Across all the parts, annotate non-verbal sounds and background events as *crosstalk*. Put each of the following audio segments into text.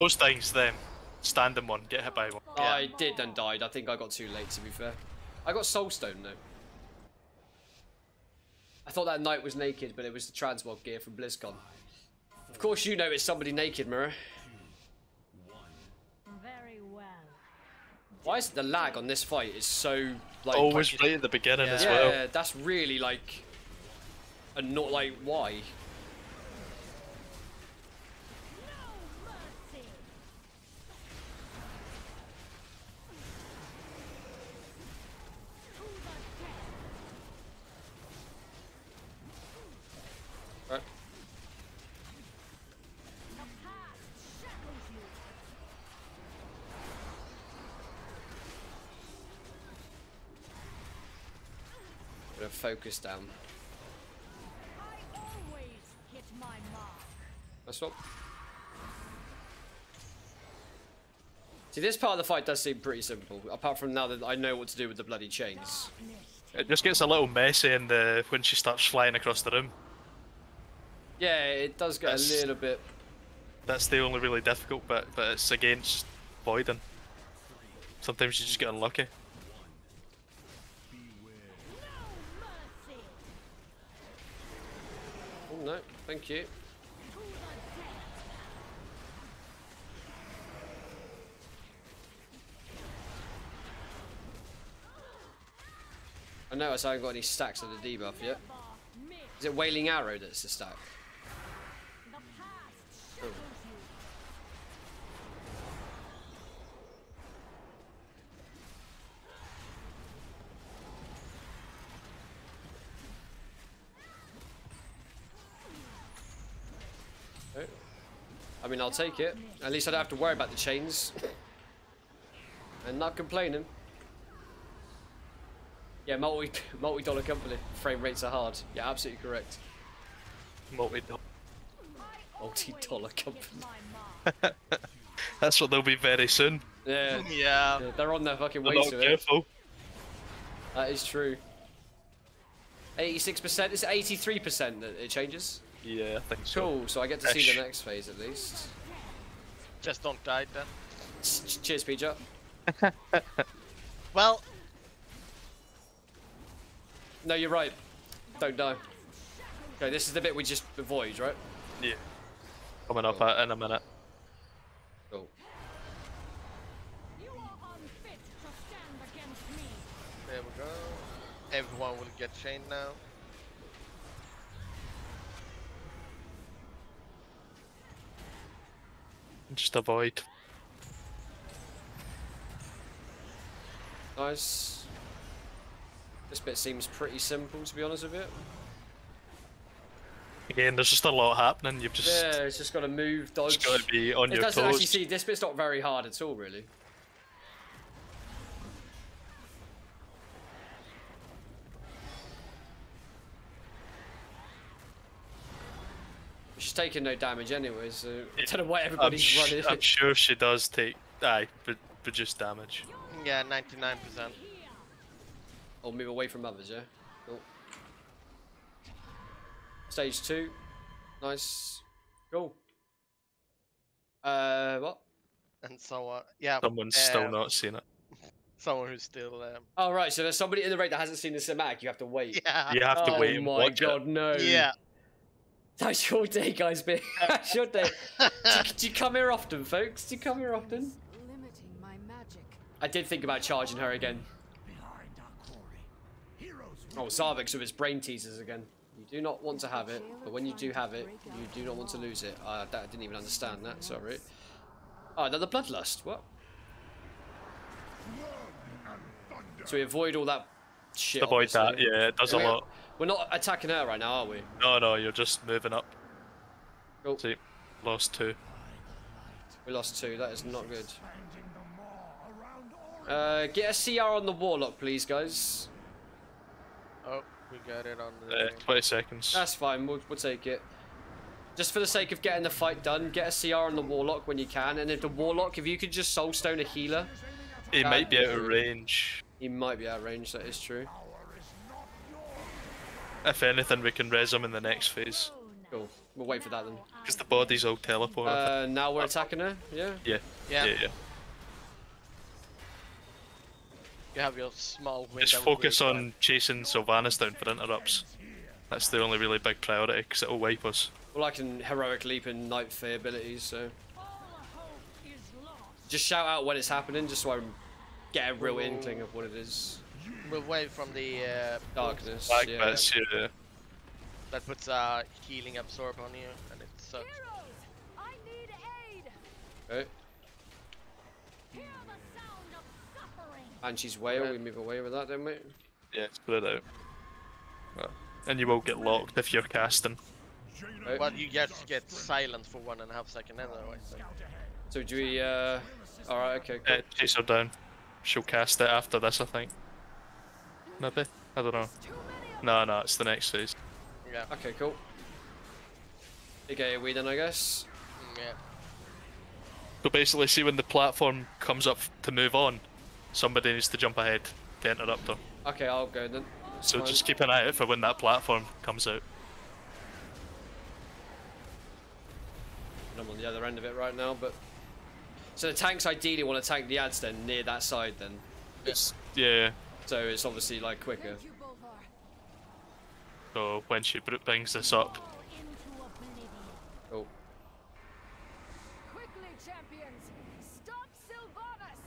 Those things then. Stand in one, get hit by one. Yeah. I did and died. I think I got too late, to be fair. I got Soulstone, though. I thought that knight was naked, but it was the transmog gear from BlizzCon. Of course you know it's somebody naked, Mirror. Very well. Why is the lag on this fight is so, like... Always punch- right at the beginning yeah, as well. Yeah, that's really, like... and not like, why? Gonna focus down. I always hit my mark. That's what. See, this part of the fight does seem pretty simple, apart from now that I know what to do with the bloody chains. It just gets a little messy in the when she starts flying across the room. Yeah, it does get That's- a little bit. That's the only really difficult bit, but it's against voiding. Sometimes you just get unlucky. No, thank you. I notice I haven't got any stacks of the debuff yet. Is it Wailing Arrow that's the stack? I'll take it. At least I don't have to worry about the chains. and not complaining. Yeah, multi *laughs* multi dollar company. Frame rates are hard. Yeah, absolutely correct. Multi I Multi always dollar company. *laughs* That's what they'll be very soon. Yeah, Yeah. *laughs* yeah, they're on their fucking way not to it. careful. That is true. 86%? Is it 83% that it changes? Yeah, I think so. Cool, so I get to see the next phase at least. Just don't die then. Ch- ch- Cheers, Peter. *laughs* Well, No, you're right. Don't die. Okay, this is the bit we just avoid, right? Yeah. Coming up at, in a minute. Cool. You are unfit to stand against me. there we go. Everyone will get chained now. Just avoid. Nice. This bit seems pretty simple, to be honest with you. Again, there's just a lot happening. You've just, Yeah, it's just got to move, dodge. just got to be on it your doesn't toes. actually see. This bit's not very hard at all, really. Taking no damage anyway, so I don't know why I'm, everybody's sh- running. I'm sure she does take, aye, but reduce damage. Yeah, 99%. Or move away from others, yeah? Cool. Stage two. Nice. Cool. Uh, what? And so, uh, yeah. Someone's still um, not seen it. *laughs* Someone who's still, um, Oh, right, so there's somebody in the raid that hasn't seen the cinematic, you have to wait. yeah. You have to oh wait and my watch god, it. no. Yeah. That's your day, guys, be *laughs* That's your day. do, you, do you come here often, folks? Do you come here often? Limiting my magic. I did think about charging her again. Oh, Zarvix with his brain teasers again. You do not want to have it, but when you do have it, you do not want to lose it. Uh, that, I didn't even understand that, sorry. Oh, another Bloodlust, what? So we avoid all that shit, Avoid that, yeah, it does a lot. We're not attacking her right now, are we? No, no, you're just moving up. Cool. See, lost two. We lost two, that is not good. Uh, get a CR on the Warlock, please, guys. Oh, we got it on the. Uh, 20 seconds. That's fine, we'll, we'll take it. Just for the sake of getting the fight done, get a CR on the Warlock when you can, and if the Warlock, if you could just Soulstone a healer, he might be out of range. he might be out of range, that is true. If anything, we can res him in the next phase. Cool. We'll wait for that then. Because the body's all teleported. Uh, now we're attacking her. Yeah. yeah. Yeah. Yeah, yeah. You have your small window. Just focus on chasing Sylvanas down for interrupts. That's the only really big priority, because it'll wipe us. Well, I can heroic leap and night fear abilities, so All hope is lost. just shout out when it's happening, just so I get a real inkling of what it is. We'll wait from the uh, Darkness. Black yeah. bits, yeah. that puts a healing absorb on you, and it sucks. Heroes, I need aid. Okay. Hear the sound of suffering. Banshee's Wail, we move away with that, don't we? Yeah, split it out. Well, and you won't get locked if you're casting. Okay. Well, you just get silent for one and a half second anyway. So. So do we, uh... Alright, okay, cool. Uh, chase her down. She'll cast it after this, I think. Maybe? I don't know. Too many of No, no, it's the next phase. Yeah. Okay, cool. Big AoE then, I guess. Mm, Yeah. So basically, see when the platform comes up to move on, somebody needs to jump ahead to interrupt them. Okay, I'll go then. That's So fine. just keep an eye out for when that platform comes out. I'm on the other end of it right now, but... So the tanks ideally want to tank the ads then, near that side then. It's, yeah, So it's obviously, like, quicker. Thank so when she br- brings this up, fall into oblivion. Oh. Quickly, champions, stop Sylvanas.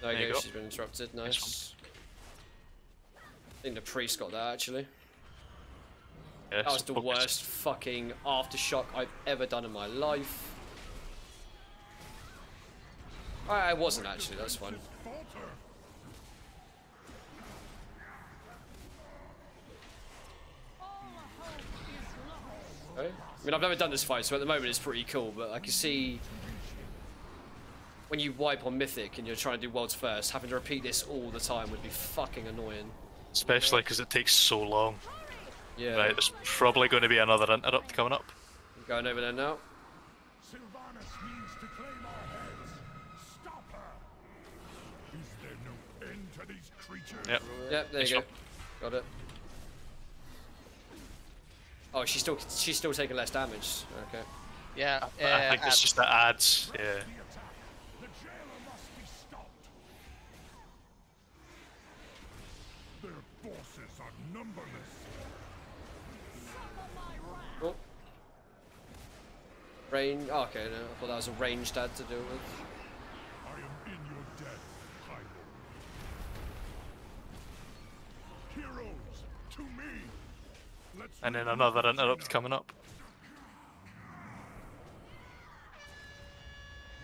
There There you you go, go. she's been interrupted, Nice nice. I think the priest got that, actually. yeah, That was the focus. worst fucking aftershock I've ever done in my life. I, I wasn't actually, that's fine. All hope is lost. Okay. I mean, I've never done this fight, so at the moment it's pretty cool, but I can see when you wipe on Mythic and you're trying to do worlds first, having to repeat this all the time would be fucking annoying. Especially because it takes so long. Yeah. Right, there's probably going to be another interrupt coming up. I'm going over there now. Sylvanas needs to claim our heads. Stop her. Is there no end to these creatures? Yep. Yep, there Nice you go. one. Got it. Oh, she's still she's still taking less damage. Okay. Yeah. I uh, think it's just the ads. Yeah. The jailer must be stopped. Their forces are numberless. Oh. Rain. Oh, okay, no, I thought that was a ranged ad to deal with. I am in your debt, Hyrule. Heroes, to me. Let's And then another interrupt coming up.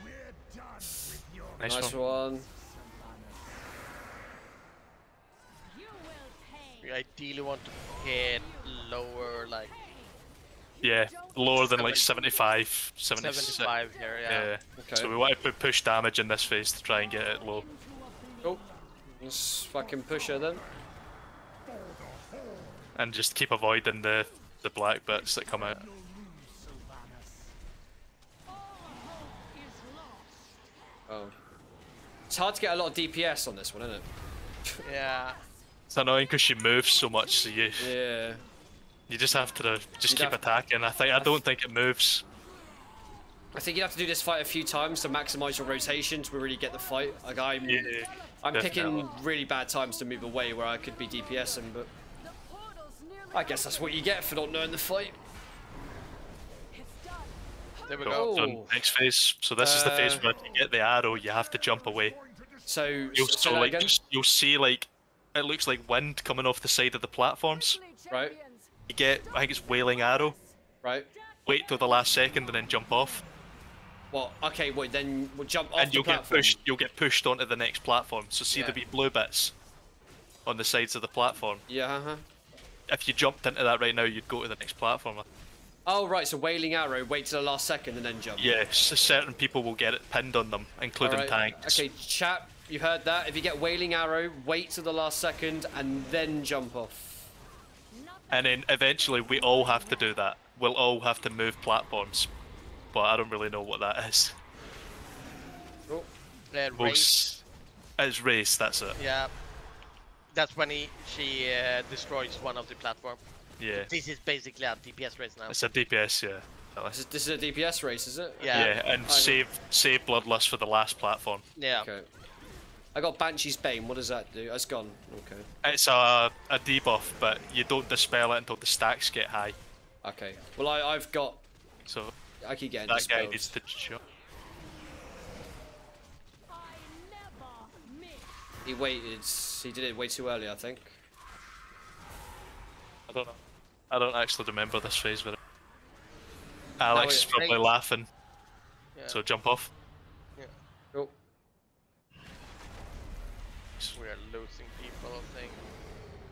We're done with your Nice, Nice one. one. You will pay. You ideally want to hit lower, like Yeah, lower than like 75, 76. 75 here. Yeah. Yeah. Okay. So we want to put push damage in this phase to try and get it low. Oh. Let's fucking push her then. And just keep avoiding the, the black bits that come out. All hope is lost. Oh. It's hard to get a lot of DPS on this one, isn't it? Yeah. It's annoying because she moves so much, so you Yeah. you just have to just You'd keep have- attacking. I think I don't think it moves. I think you'd have to do this fight a few times to maximize your rotation to really get the fight. Like I'm, Yeah, I'm picking really bad times to move away where I could be DPSing, but The portal's nearly I guess that's what you get for not knowing the fight. There we Go go. Oh. next phase. So this is the phase Uh, where to get the arrow, you have to jump away. So, You'll so like again. you'll see like it looks like wind coming off the side of the platforms. Right. You get I think it's wailing arrow. Right. Wait till the last second and then jump off, Well, okay, wait, then we'll jump off and the you'll get pushed. You'll get pushed onto the next platform. So see Yeah. the wee blue bits on the sides of the platform. Yeah, uh-huh. If you jumped into that right now, you'd go to the next platform. Oh, right, so Wailing Arrow, wait till the last second and then jump. Yes, certain people will get it pinned on them, including Alright, tanks. Okay, chat, you heard that. If you get Wailing Arrow, wait till the last second and then jump off. And then eventually we all have to do that. We'll all have to move platforms. But I don't really know what that is. Oh, Uh, We'll race. s- It's race, that's it. Yeah. That's when he she uh, destroys one of the platform. Yeah, This is basically a DPS race now. it's a DPS. Yeah. This is, this is a DPS race, is it? Yeah. Yeah, and Okay. save save Bloodlust for the last platform. Yeah. Okay. I got Banshee's Bane. What does that do? It's gone. Okay. It's a a debuff, but you don't dispel it until the stacks get high. Okay. Well, I, I've got. So I keep getting that guy dispelled. needs to jump. I never miss. He waited. He did it way too early, I think. I don't know. I don't actually remember this phase with oh, it. Alex is probably Right. laughing, Yeah. so jump off. Yeah. Cool. we are losing people, I think.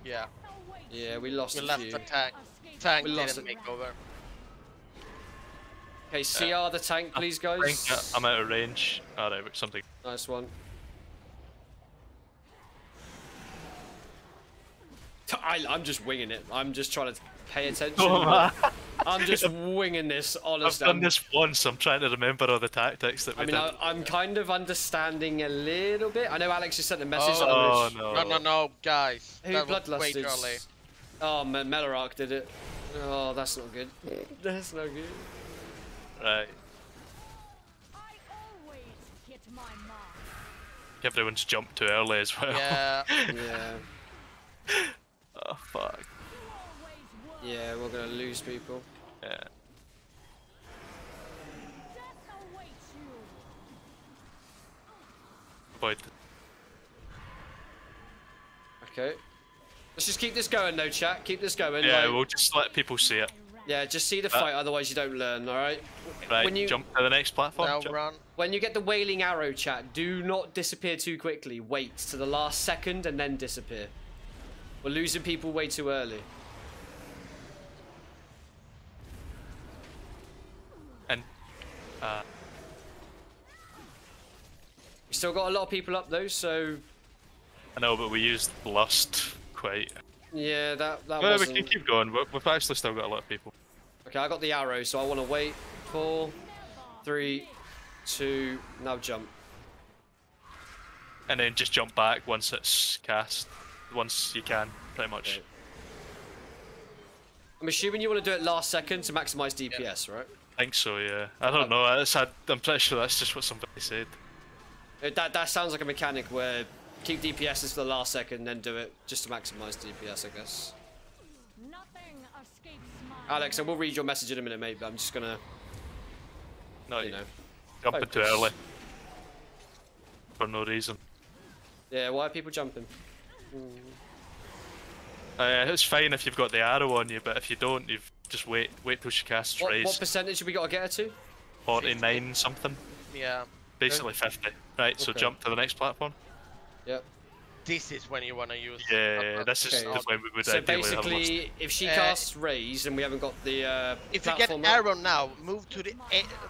Yeah. Yeah, we lost We a left few. the tank. Tank We lost didn't make over. Okay, CR the tank, please, I guys. think I'm out of range. Alright, something. Nice one. *laughs* I, I'm just winging it. I'm just trying to pay attention. Oh. I'm just *laughs* winging this, honestly. I've honestly. done I'm- this once. I'm trying to remember all the tactics that we I mean, did. I, I'm kind of understanding a little bit. I know Alex just sent a message. Oh, oh no. No, no, no, guys. Who that was way bloodlusted? Oh, Me- Melarark did it. Oh, that's not good. That's not good. Right. I always hit my mark. Everyone's jumped too early as well. Yeah. *laughs* Yeah. Oh fuck. You always were. Yeah, we're gonna lose people. Yeah. Death. Avoid. Okay. Let's just keep this going, though, chat. Keep this going. Yeah, like- we'll just let people see it. Yeah, just see the uh, fight, otherwise you don't learn. All right. Right. When you Jump to the next platform. now run. when you get the wailing arrow, chat, do not disappear too quickly. Wait to the last second and then disappear. We're losing people way too early. And uh, We still got a lot of people up though, so I know, but we used lust quite. yeah, that that we wasn't. can keep going. but We've actually still got a lot of people. Okay, I got the arrow, so I want to wait. Four, three, two, now jump. And then just jump back once it's cast. Once you can, pretty much. Okay. I'm assuming you want to do it last second to maximize DPS, right? I think so, yeah. I don't know. That's, I, I'm pretty sure that's just what somebody said. Uh, That that sounds like a mechanic where keep DPSs for the last second, then do it just to maximize DPS, I guess. Nothing escapes my Alex, I will read your message in a minute, mate. But I'm just gonna, No, you know, jumping too early. For no reason. yeah. Why are people jumping? Uh, it's fine if you've got the arrow on you, but if you don't, you've just wait wait till she casts What, raise. what percentage have we got to get her to? 49 something. Yeah. Basically 50. Right, so Okay. jump to the next platform. Yep. This is when you want to use. Yeah, this is Okay. the when we would So ideally have lost. basically, if she Uh, casts raise and we haven't got the uh, If you get platform arrow now, move to the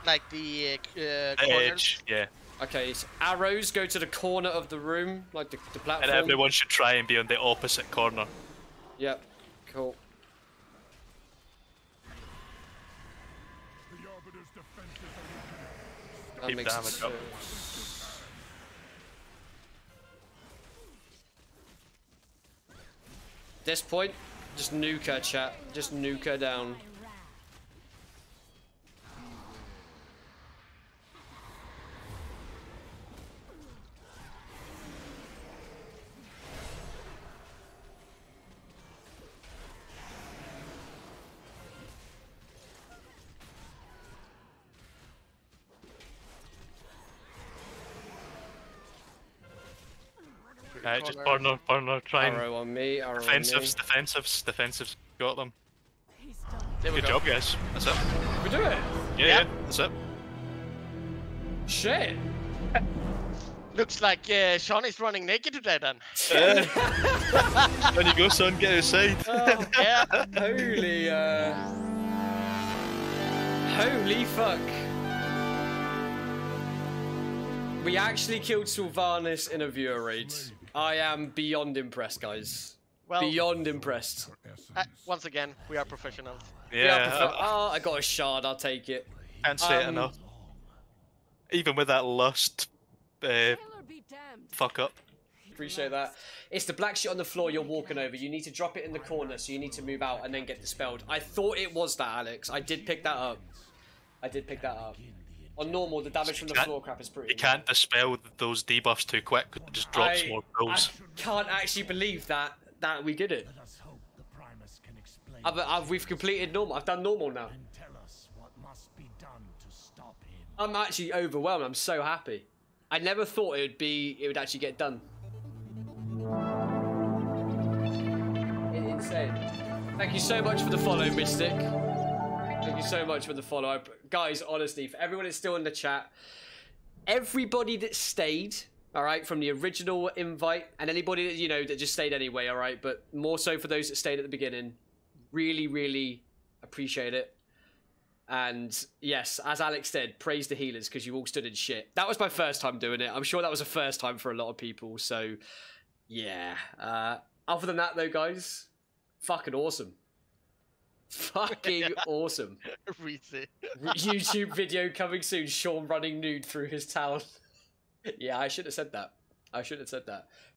like the uh, The corners. edge, yeah. Okay, so arrows go to the corner of the room, like the, the platform. And everyone should try and be on the opposite corner. Yep. Cool. The Arbiter's defenses are. That Keep makes damage up. This point, just nuke her, chat. Just nuke her down. Right, just corners. burn her, burn her, try and Arrow on me, arrow defensives, defensives, defensives. Got them. He's done. There we Good go. job, guys. That's it. We do it. Yeah, Yeah. yeah, that's it. Shit. *laughs* Looks like uh, Sean is running naked today then. when *laughs* *laughs* you go, son, get outside. Oh, yeah. holy, uh... Holy fuck. We actually killed Sylvanas in a viewer raid. I am beyond impressed, guys. Well, Beyond impressed. Uh, once again, we are professionals. Yeah, prefer- I, oh, I got a shard. I'll take it. I can't say it um, enough. Even with that lust uh, Killer be damned. fuck up. Appreciate that. It's the black shit on the floor you're walking over. You need to drop it in the corner, so you need to move out and then get dispelled. I thought it was that, Alex. I did pick that up. I did pick that up. On normal, the damage from the floor crap is pretty. You can't dispel those debuffs too quick. It just drops I, more I can't actually believe that that we did it. Let us hope the Primus can explain I've, I've, we've completed normal. I've done normal now. and tell us what must be done to stop him. I'm actually overwhelmed. I'm so happy. I never thought it would be. It would actually get done. In- Insane. Thank you so much for the follow, Mystic. Thank you so much for the follow up. guys. Honestly, for everyone that's still in the chat, everybody that stayed. All right, from the original invite, and anybody that you know that just stayed anyway. All right, but more so for those that stayed at the beginning. Really, really appreciate it. And yes, as Alex said, praise the healers because you all stood in shit. That was my first time doing it. I'm sure that was a first time for a lot of people. So, yeah. Uh, other than that, though, guys, fucking awesome. Fucking *laughs* awesome. YouTube video coming soon. Sean running nude through his town. *laughs* yeah, I should have said that. I should have said that.